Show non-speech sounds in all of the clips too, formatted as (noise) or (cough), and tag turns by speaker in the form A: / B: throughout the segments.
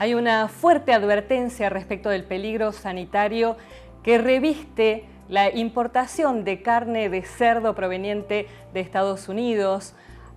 A: hay una fuerte advertencia respecto del peligro sanitario que reviste la importación de carne de cerdo proveniente de Estados Unidos.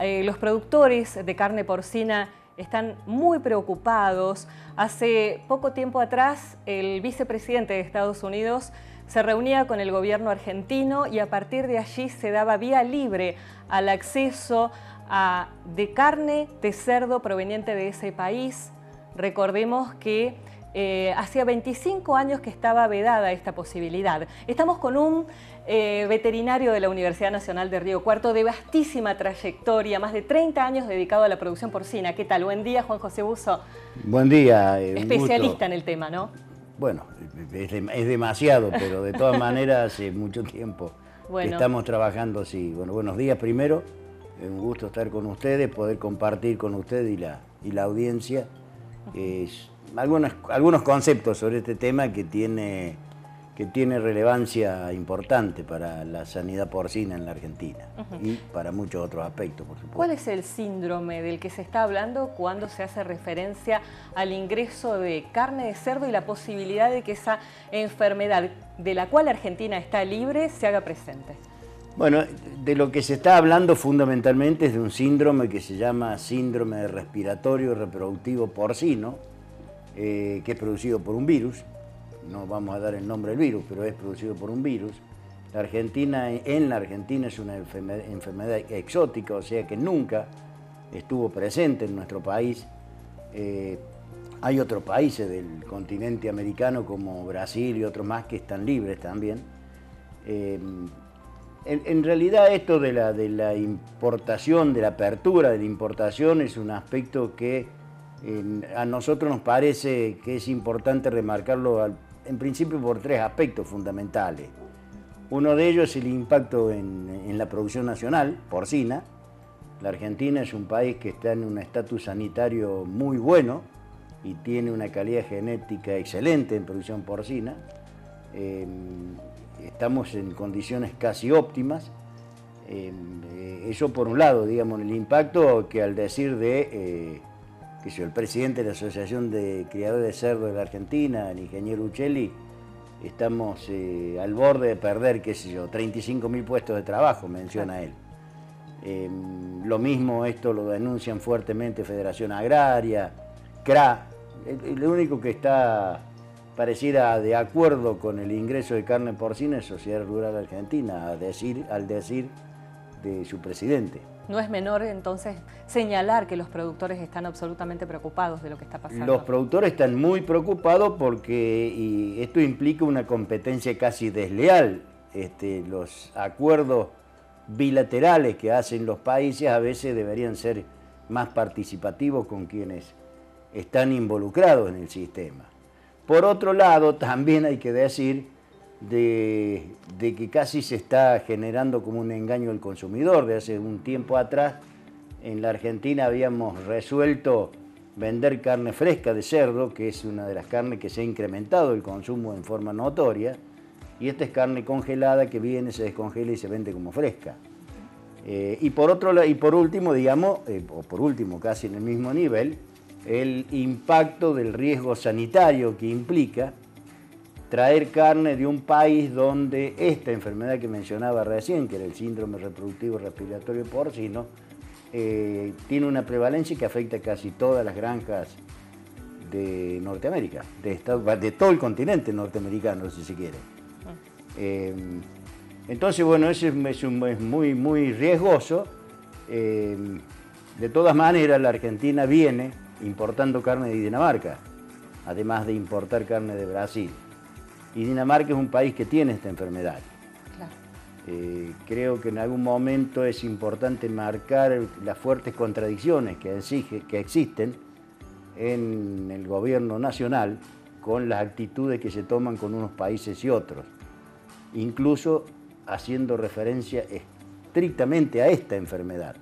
A: Eh, los productores de carne porcina están muy preocupados. Hace poco tiempo atrás, el vicepresidente de Estados Unidos se reunía con el gobierno argentino y a partir de allí se daba vía libre al acceso a, de carne de cerdo proveniente de ese país. Recordemos que eh, hacía 25 años que estaba vedada esta posibilidad. Estamos con un eh, veterinario de la Universidad Nacional de Río Cuarto de vastísima trayectoria, más de 30 años dedicado a la producción porcina. ¿Qué tal? Buen día, Juan José Buzo.
B: Buen día.
A: Eh, Especialista en el tema, ¿no?
B: Bueno, es, demasiado, pero de todas (laughs) maneras hace mucho tiempo que estamos trabajando así. Bueno, buenos días primero. Un gusto estar con ustedes, poder compartir con ustedes y la, y la audiencia algunos, algunos conceptos sobre este tema que tiene, que tiene relevancia importante para la sanidad porcina en la Argentina y para muchos otros aspectos, por supuesto.
A: ¿Cuál es el síndrome del que se está hablando cuando se hace referencia al ingreso de carne de cerdo y la posibilidad de que esa enfermedad de la cual Argentina está libre se haga presente?
B: Bueno, de lo que se está hablando fundamentalmente es de un síndrome que se llama síndrome respiratorio reproductivo porcino, eh, que es producido por un virus. No vamos a dar el nombre del virus, pero es producido por un virus. La Argentina, en la Argentina es una enfermedad exótica, o sea que nunca estuvo presente en nuestro país. Eh, hay otros países del continente americano como Brasil y otros más que están libres también. Eh, en, realidad esto de la, importación, de la apertura de la importación es un aspecto que a nosotros nos parece que es importante remarcarlo en principio por tres aspectos fundamentales. Uno de ellos es el impacto en, la producción nacional, porcina. La Argentina es un país que está en un estatus sanitario muy bueno y tiene una calidad genética excelente en producción porcina. Eh, estamos en condiciones casi óptimas. Eh, eso por un lado, digamos, el impacto que al decir de, eh, que el presidente de la Asociación de Criadores de Cerdo de la Argentina, el ingeniero Uccelli, estamos eh, al borde de perder, qué sé yo, 35 mil puestos de trabajo, menciona él. lo mismo esto lo denuncian fuertemente Federación Agraria, CRA, el único que está pareciera de acuerdo con el ingreso de carne porcina en Sociedad Rural Argentina, a decir, al decir de su presidente.
A: No es menor entonces señalar que los productores están absolutamente preocupados de lo que está pasando.
B: Los productores están muy preocupados porque esto implica una competencia casi desleal. Este, los acuerdos bilaterales que hacen los países a veces deberían ser más participativos con quienes están involucrados en el sistema. Por otro lado, también hay que decir de, que casi se está generando como un engaño al consumidor. De hace un tiempo atrás, en la Argentina habíamos resuelto vender carne fresca de cerdo, que es una de las carnes que se ha incrementado el consumo en forma notoria, y esta es carne congelada que viene, se descongela y se vende como fresca. Eh, y, por otro, y por último, digamos, eh, o por último, casi en el mismo nivel, el impacto del riesgo sanitario que implica traer carne de un país donde esta enfermedad que mencionaba recién, que era el síndrome reproductivo respiratorio porcino, eh, tiene una prevalencia que afecta a casi todas las granjas de Norteamérica, de, de todo el continente norteamericano, si se quiere. Eh, entonces, bueno, eso es, muy, muy riesgoso. Eh, de todas maneras, la Argentina viene importando carne de Dinamarca, además de importar carne de Brasil. Y Dinamarca es un país que tiene esta enfermedad. Eh, creo que en algún momento es importante marcar las fuertes contradicciones que, exige, que existen en el gobierno nacional con las actitudes que se toman con unos países y otros, incluso haciendo referencia estrictamente a esta enfermedad.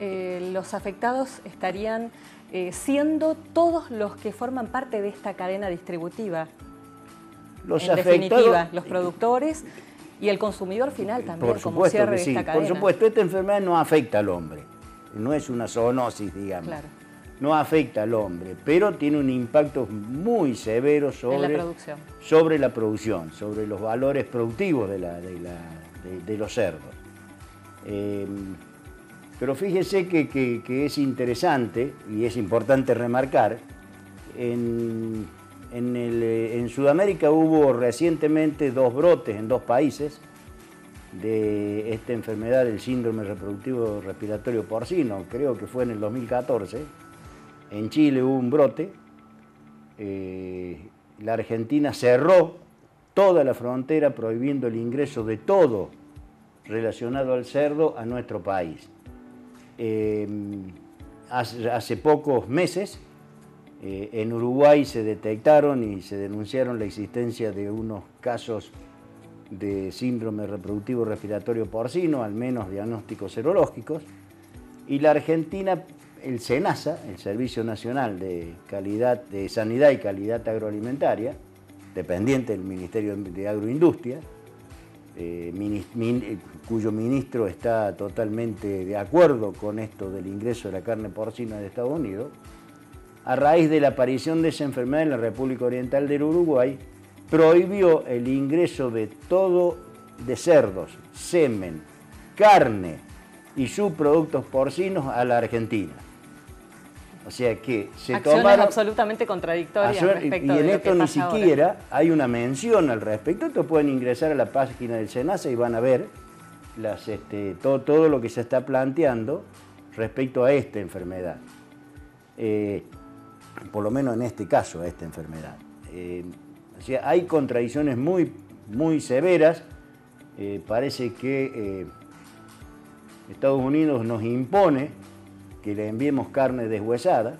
A: Eh, los afectados estarían eh, siendo todos los que forman parte de esta cadena distributiva. Los en definitiva, los productores y el consumidor final también,
B: por como cierre de esta cadena. Por supuesto, esta enfermedad no afecta al hombre, no es una zoonosis, digamos. no afecta al hombre, pero tiene un impacto muy severo sobre,
A: la producción.
B: sobre la producción, sobre los valores productivos de, los cerdos. Em, pero fíjese que, es interesante y es importante remarcar, en, en Sudamérica hubo recientemente dos brotes en dos países, de esta enfermedad del síndrome reproductivo respiratorio porcino, creo que fue en el 2014. En Chile hubo un brote, eh, la Argentina cerró toda la frontera prohibiendo el ingreso de todo relacionado al cerdo a nuestro país. Eh, hace, pocos meses eh, en Uruguay se detectaron y se denunciaron la existencia de unos casos de síndrome reproductivo respiratorio porcino, al menos diagnósticos serológicos, y la Argentina, el SENASA, el Servicio Nacional de, Calidad, de Sanidad y Calidad Agroalimentaria, dependiente del Ministerio de Agroindustria, eh, cuyo ministro está totalmente de acuerdo con esto del ingreso de la carne porcina de Estados Unidos, a raíz de la aparición de esa enfermedad en la República Oriental del Uruguay, prohibió el ingreso de todo de cerdos, semen, carne y subproductos porcinos a la Argentina. O sea que se
A: Acciones
B: tomaron
A: absolutamente contradictorias respecto
B: y en esto ni siquiera hay una mención al respecto. Esto pueden ingresar a la página del SENASA y van a ver las, este, todo, todo, lo que se está planteando respecto a esta enfermedad. Eh, por lo menos en este caso, a esta enfermedad. Eh, hay contradicciones muy, muy severas. Eh, parece que Estados Unidos nos impone que le enviemos carne deshuesada,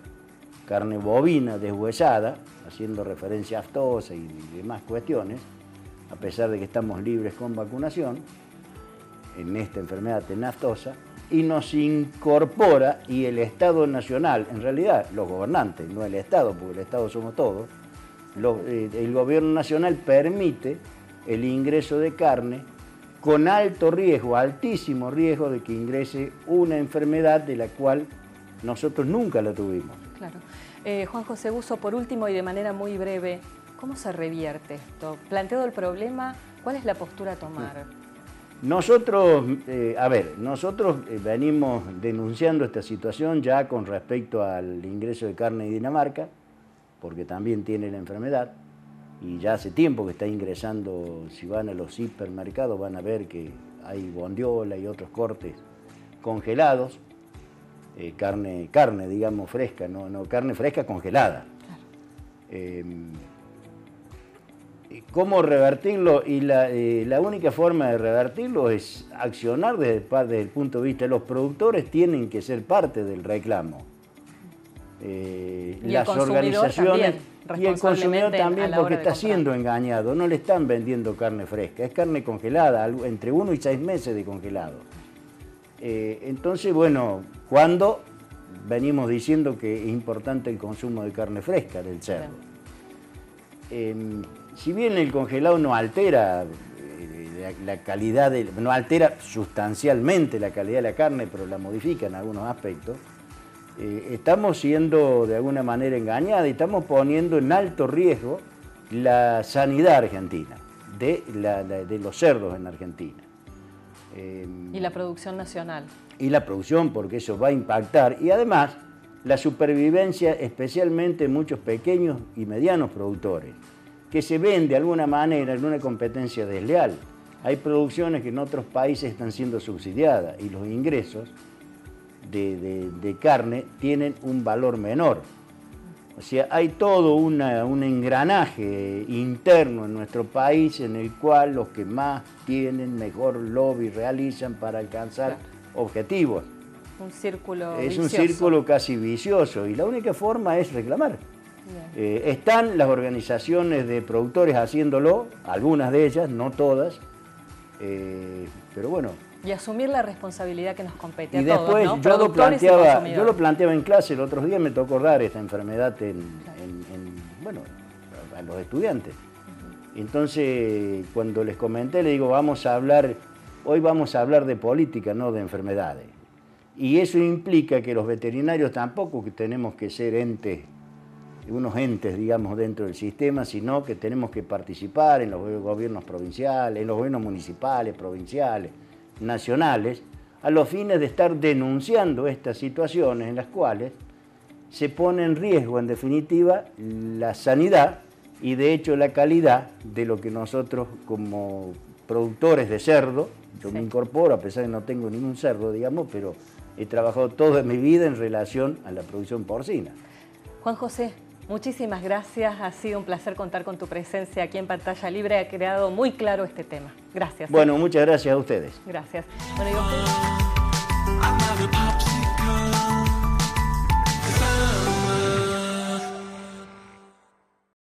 B: carne bovina deshuesada, haciendo referencia a aftosa y demás cuestiones, a pesar de que estamos libres con vacunación en esta enfermedad tenaftosa, y nos incorpora, y el Estado Nacional, en realidad los gobernantes, no el Estado, porque el Estado somos todos, eh, el gobierno nacional permite el ingreso de carne con alto riesgo, altísimo riesgo de que ingrese una enfermedad de la cual nosotros nunca la tuvimos.
A: Claro. Eh, Juan José Buso, por último y de manera muy breve, ¿cómo se revierte esto? Planteado el problema, ¿cuál es la postura a tomar?
B: Nosotros, eh, a ver, nosotros venimos denunciando esta situación ya con respecto al ingreso de carne de Dinamarca porque también tiene la enfermedad y ya hace tiempo que está ingresando, si van a los hipermercados van a ver que hay bondiola y otros cortes congelados, eh, carne, carne, digamos, fresca, no, no carne fresca congelada. Em, ¿Cómo revertirlo? Y eh, la, única forma de revertirlo es accionar desde, desde el punto de vista de los productores, tienen que ser parte del reclamo.
A: Eh, las organizaciones
B: y el consumidor también porque está siendo engañado, no le están vendiendo carne fresca, es carne congelada, entre uno y seis meses de congelado. Eh, entonces, bueno, cuando venimos diciendo que es importante el consumo de carne fresca del cerdo. Em, si bien el congelado no altera eh, la, calidad, no altera sustancialmente la calidad de la carne, pero la modifica en algunos aspectos, eh, estamos siendo de alguna manera engañados y estamos poniendo en alto riesgo la sanidad argentina, de, los cerdos en Argentina.
A: Em, y la producción nacional.
B: Y la producción, porque eso va a impactar. Y además, la supervivencia, especialmente en muchos pequeños y medianos productores, que se ven de alguna manera en una competencia desleal. Hay producciones que en otros países están siendo subsidiadas y los ingresos de, carne tienen un valor menor. O sea, hay todo un engranaje interno en nuestro país en el cual los que más tienen mejor lobby realizan para alcanzar objetivos.
A: Un círculo
B: Es un círculo casi vicioso y la única forma es reclamar. Eh, están las organizaciones de productores haciéndolo, algunas de ellas, no todas, eh, pero bueno,
A: y asumir la responsabilidad que nos compete
B: y después yo, lo planteaba, yo lo planteaba en clase, el otro día me tocó dar esta enfermedad en, bueno, a los estudiantes. Entonces, cuando les comenté, le digo, vamos a hablar, hoy vamos a hablar de política, no de enfermedades. Y eso implica que los veterinarios tampoco que tenemos que ser entes, unos entes, digamos, dentro del sistema, sino que tenemos que participar en los gobiernos provinciales, en los gobiernos municipales, provinciales, nacionales, a los fines de estar denunciando estas situaciones en las cuales se pone en riesgo, en definitiva, la sanidad y de hecho la calidad de lo que nosotros como productores de cerdo, yo me incorporo a pesar de que no tengo ningún cerdo, digamos, pero he trabajado toda mi vida en relación a la producción porcina.
A: Juan José, muchísimas gracias. Ha sido un placer contar con tu presencia aquí en Pantalla Libre. Ha quedado muy claro este tema. Gracias.
B: Bueno, muchas gracias a ustedes.
A: Gracias.